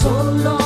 solo